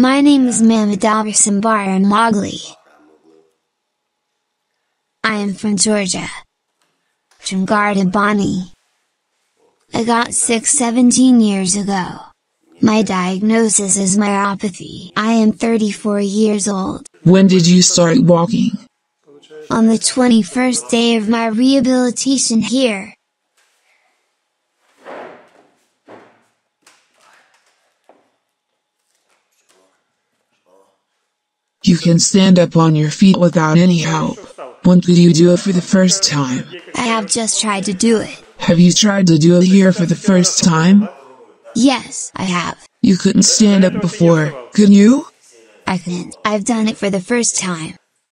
My name is Mamadavar Sambaran Mogli. I am from Georgia. From Gardabani. I got sick 17 years ago. My diagnosis is myopathy. I am 34 years old. When did you start walking? On the 21st day of my rehabilitation here. You can stand up on your feet without any help. When did you do it for the first time? I have just tried to do it. Have you tried to do it here for the first time? Yes, I have. You couldn't stand up before, could you? I couldn't. I've done it for the first time.